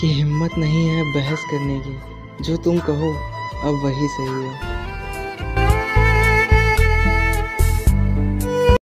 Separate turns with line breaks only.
कि हिम्मत नहीं है बहस करने की। जो तुम कहो अब वही सही है।